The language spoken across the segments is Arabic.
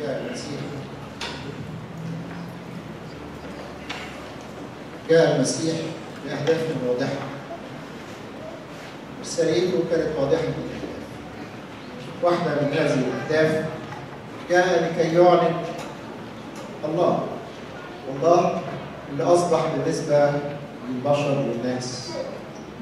جاء المسيح جاء المسيح بأهداف واضحة. رسالته كانت واضحة جدا واحدة من هذه الأهداف جاء لكي يعلن الله. والله اللي أصبح بالنسبة للبشر والناس.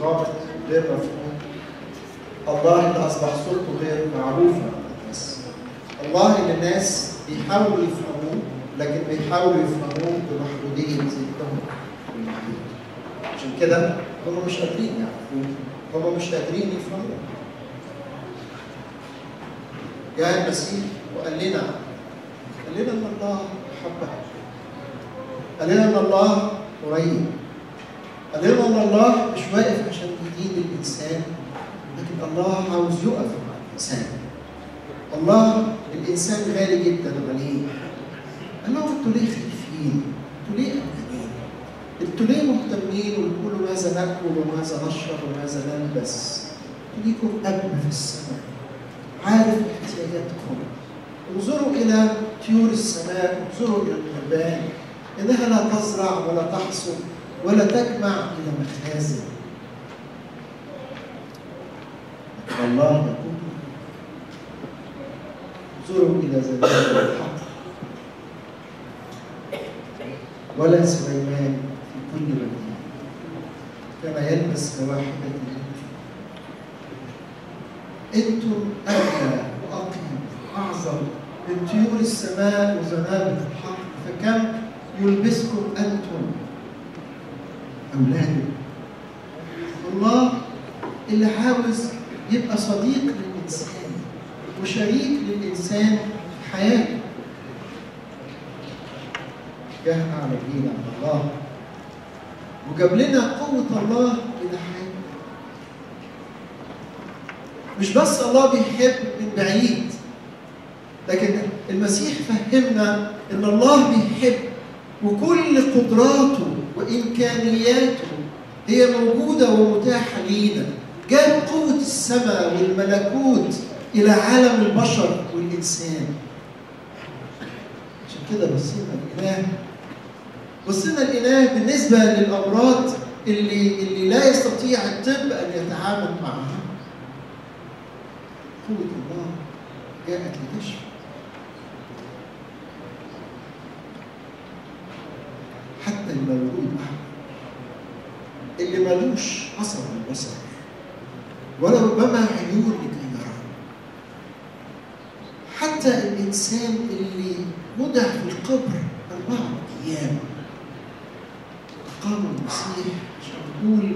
ضابط غير مفهوم. الله اللي أصبح صورته غير معروفة. للناس الله اللي الناس بيحاولوا يفهموه لكن بيحاولوا يفهموه بمحدودية ذهنهم والمحدود عشان كده هم مش قادرين يعرفوه هم مش قادرين يفهموه. جاء المسيح وقال لنا قال لنا إن الله حبه قال لنا إن الله قريب. قال لنا إن الله مش واقف عشان يدين الإنسان لكن الله عاوز يقف مع الإنسان الله الإنسان غالي جدا غني قال لهم أنتوا ليه خايفين؟ أنتوا ليه قلقانين؟ أنتوا ليه مهتمين وتقولوا ماذا نأكل وماذا نشرب وماذا نلبس؟ ليكم اب في السماء عارف احتياجاتكم انظروا إلى طيور السماء انظروا إلى الغربان إنها لا تزرع ولا تحصد ولا تجمع إلى مخازن الله يقول انظروا إلى زمان الحق. ولا سليمان في كل مدينة. كما يلبس كواحده أنتم اغنى واقيم اعظم من طيور السماء وزنابق الحق. فكم يلبسكم أنتم؟ اولاده الله اللي عاوز يبقى صديق للإنسان وشريك للإنسان في حياته. جه اعلى بينا عن الله. وجاب لنا قوة الله إلى حياتنا مش بس الله بيحب من بعيد لكن المسيح فهمنا إن الله بيحب وكل قدراته وإمكانياته هي موجودة ومتاحة لينا. جاب قوة السماء والملكوت إلى عالم البشر والإنسان. عشان كده بصينا الاله بصينا الاله بالنسبة للأمراض اللي اللي لا يستطيع الطب أن يتعامل معها. قوة الله جاءت لتشفي. حتى المولود اللي ملوش أثر البصر ولا ربما عيون لكي يرى حتى الإنسان اللي وضع في القبر أربعة أيام. قام المسيح عشان يقول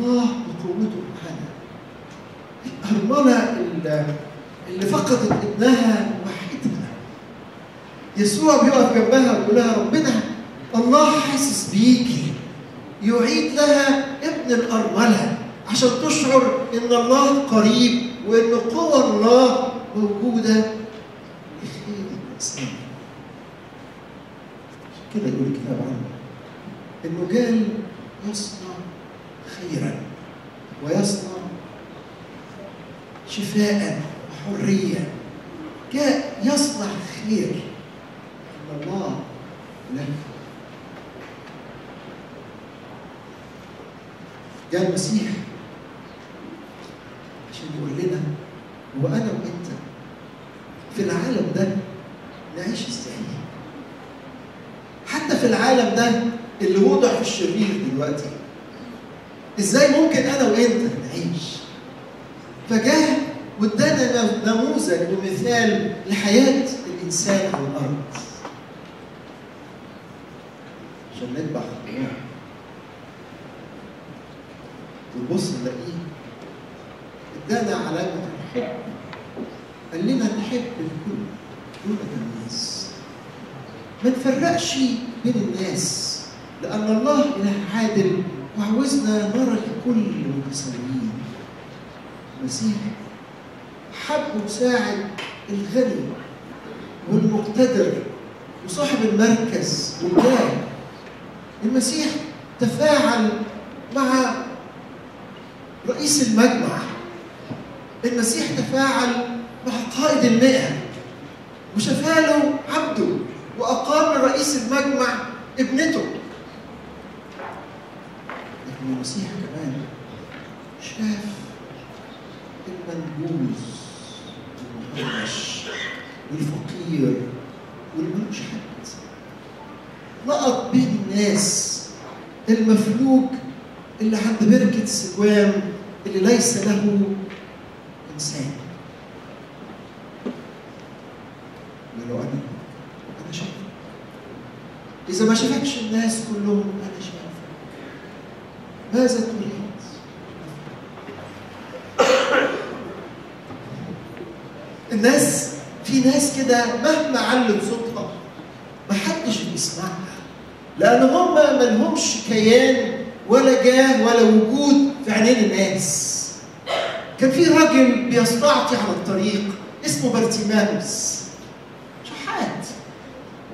الله بقوته معنا الأرملة اللي فقدت ابنها وحيدها. يسوع بيقف جنبها ويقول لها ربنا الله حاسس بيكي. يعيد لها ابن الأرملة. عشان تشعر إن الله قريب وإن قوى الله موجودة لخير عشان كده يقول الكتاب عنه إنه جاي يصنع خيرا ويصنع شفاء وحرية. جاء يصنع خير. إن الله له جاء المسيح عشان يقول لنا وأنا وأنت في العالم ده نعيش إزاي؟ حتى في العالم ده اللي وضع في الشرير دلوقتي إزاي ممكن أنا وأنت نعيش؟ فجاء وادانا نموذج ومثال لحياة الإنسان على الأرض عشان نتبع خطوات ونبص نلاقيه ادانا علامة الحب قال لنا نحب الكل دون تمييز ما نفرقش بين الناس لأن الله إله عادل وعاوزنا نرى الكل متساويين. المسيح حب وساعد الغني والمقتدر وصاحب المركز والجاه. المسيح تفاعل مع رئيس المجمع المسيح تفاعل مع قائد المئة. وشفى له عبده وأقام رئيس المجمع ابنته. لكن المسيح كمان شاف المنبوذ والمهمش والفقير والملوش حد لقط بين الناس المفلوج اللي عند بركة سجوام اللي ليس له إنسان ولو أنا أنا شايف إذا ما شافكش الناس كلهم أنا شايفك. ماذا تريد؟ الناس؟ في ناس كده مهما علت صوتها ما حدش بيسمعها لأن هم ما لهمش كيان ولا جاه ولا وجود في عينين الناس. كان في راجل بيستعطي على الطريق اسمه بارتيماوس شحات.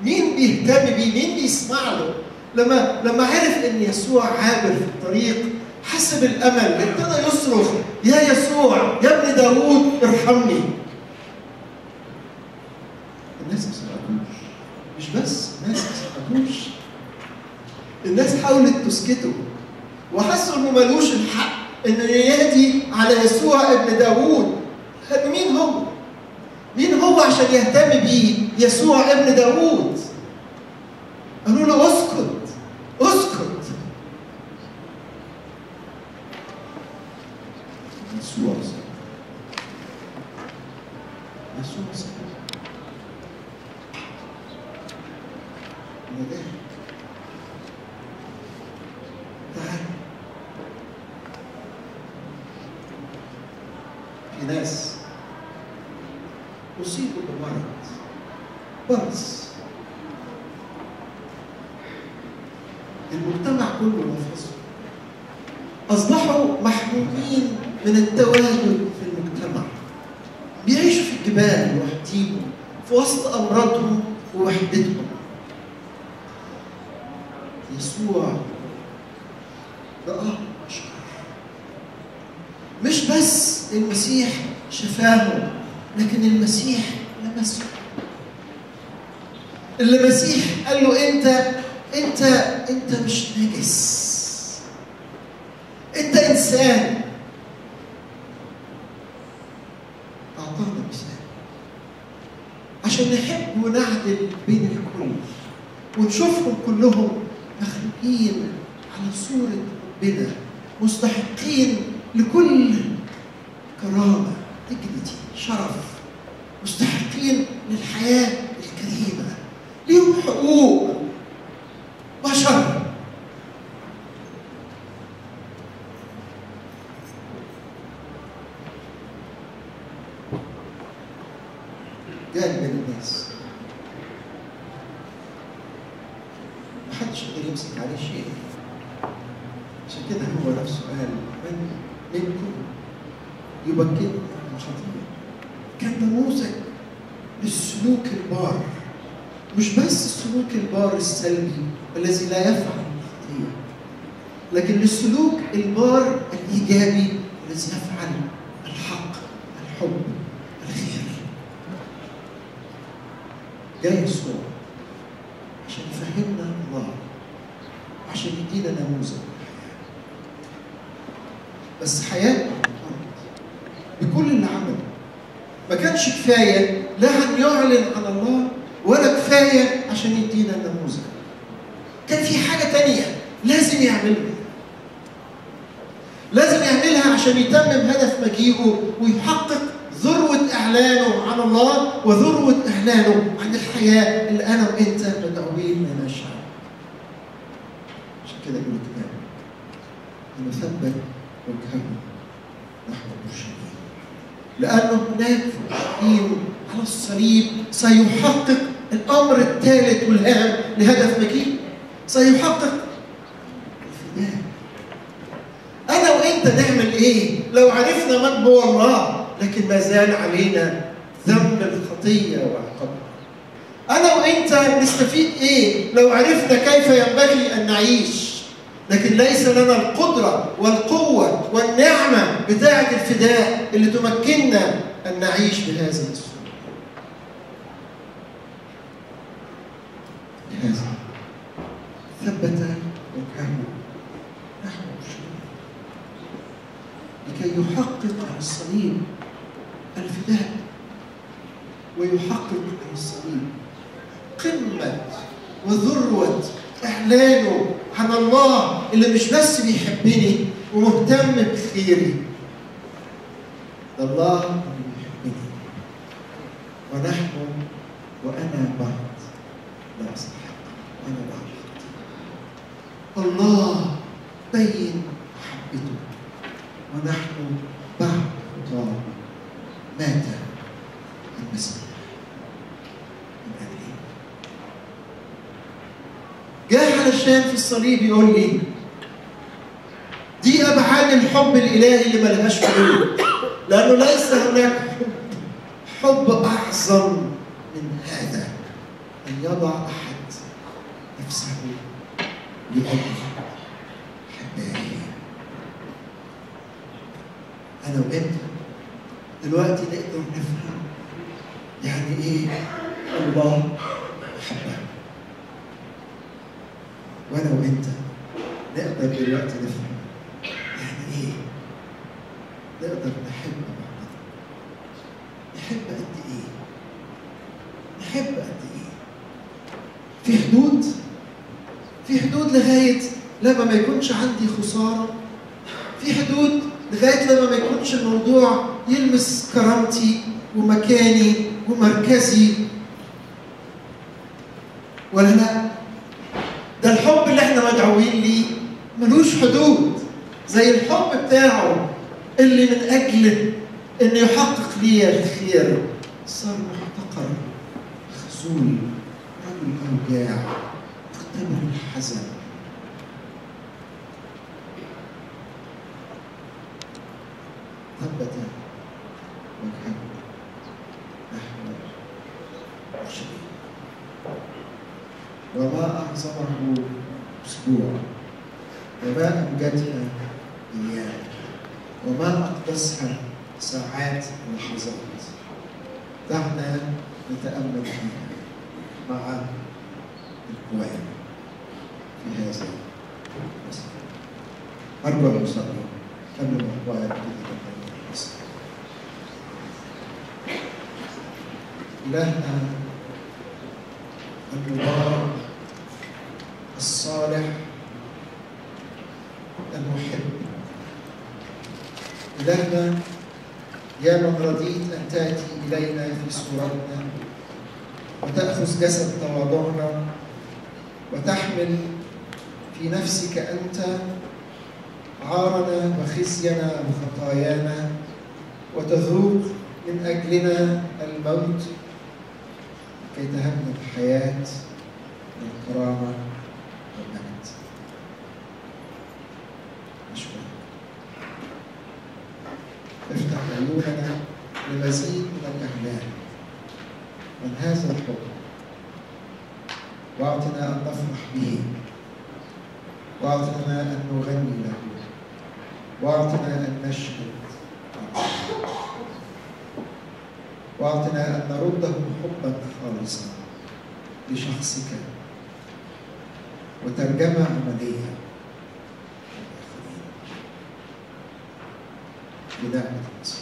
مين بيهتم بيه؟ مين بيسمع له؟ لما لما عرف إن يسوع عابر في الطريق حسب الامل ابتدى يصرخ يا يسوع يا ابن داوود ارحمني. الناس ما سمعتوش. مش بس الناس ما سمعتوش. الناس حاولت تسكته وحسوا إنه ملوش الحق. انه ينادي على يسوع ابن داوود مين هو؟ مين هو عشان يهتم بيه يسوع ابن داوود؟ قالوا له اسكت اسكت يسوع سكت يسوع سكت نداه تعال في ناس بمرض برص المجتمع كله نفسه أصبحوا محرومين من التواجد في المجتمع. بيعيشوا في الجبال لوحديهم في وسط أمراضهم ووحدتهم. يسوع بشر مش بس المسيح شفاهم لكن المسيح لمسه المسيح قال له أنت أنت أنت مش نجس. أنت إنسان. أعطانا مثال. عشان نحب ونعدل بين الكل ونشوفهم كلهم مخلوقين على صورة ربنا مستحقين لكل كرامة ديجنتي شرف. مستحقين للحياة الكريمة. ليهم حقوق بشر. من الناس. محدش يقدر يمسك عليه شيء. عشان كده هو نفسه قال من منكم يبكتني عن خطيئة كان نموذج للسلوك البار مش بس السلوك البار السلبي الذي لا يفعل الخطيئة لكن للسلوك البار الإيجابي الذي يفعل الحق الحب الخير. جاي يسوع عشان يفهمنا الله عشان يدينا نموذج. بس حياتنا بكل اللي عمله ما كانش كفاية لا أن يعلن عن الله ولا كفاية عشان يدينا النموذج كان في حاجة تانية لازم يعملها لازم يعملها عشان يتمم هدف مجيئه ويحقق ذروة إعلانه عن الله وذروة إعلانه عن الحياة اللي أنا وأنت مدعوين لنشعر. عشان كده يقول الكتاب لنثبت وجهه لأنه هناك اورشليم على الصليب سيحقق الأمر الثالث والهام لهدف مجيء سيحقق أنا وإنت نعمل إيه؟ لو عرفنا من هو الله لكن ما زال علينا ذنب الخطية وعقابها أنا وإنت نستفيد إيه؟ لو عرفنا كيف ينبغي أن نعيش. لكن ليس لنا القدرة والقوة والنعمة بتاعة الفداء اللي تمكننا أن نعيش بهذا الأسلوب. لهذا ثبت وجهه نحو الشرير لكي يحقق على الصليب الفداء ويحقق على الصليب قمة وذروة إعلانه عن الله اللي مش بس بيحبني ومهتم بخيري. ده الله اللي بيحبني. ونحن وأنا بعد. لا أستحق وأنا بعد. الله بين محبته. ونحن بعد. خطاه مات المسيح. من أجلنا جاء علشان في الصليب يقول لي الحب الإلهي اللي ملهاش حدود لأنه ليس هناك حب. حب أعظم من هذا. أن يضع أحد نفسه لأجل حبائه أنا وأنت دلوقتي نقدر نفهم يعني إيه الله محبه وأنا وأنت نقدر دلوقتي نفهم إيه؟ نقدر نحب بعضنا نحب قد إيه؟ نحب قد إيه؟ في حدود؟ في حدود لغاية لما ما يكونش عندي خسارة؟ في حدود لغاية لما ما يكونش الموضوع يلمس كرامتي ومكاني ومركزي؟ ولا لا؟ ده الحب اللي إحنا مدعوين ليه ملوش حدود. زي الحب بتاعه اللي من أجل إنه يحقق لي الخير. صار محتقر. خزول رجل أوجاع. اختبر الحزن. ثبت. وجهه نحو وما أعظمه أسبوع. وما أمجدها أيام وما أقدسها ساعات ولحظات. دعنا نتأمل فيها مع القوام في هذا المسجد. أرجو أن أصلي. قبل ما أقوى إلهنا المبارك الصالح إلهنا يا من رضيت أن تأتي إلينا في صورتنا وتأخذ جسد تواضعنا وتحمل في نفسك أنت عارنا وخزينا وخطايانا وتذوق من أجلنا الموت كي تهبنا الحياة والكرامة. افتح عيوننا لمزيد من الإعلان عن هذا الحب واعطنا أن نفرح به. واعطنا أن نغني له. واعطنا أن نشهد. واعطنا أن نرده حبا خالصا لشخصك. وترجمة عملية. للآخرين بنعمه المسيح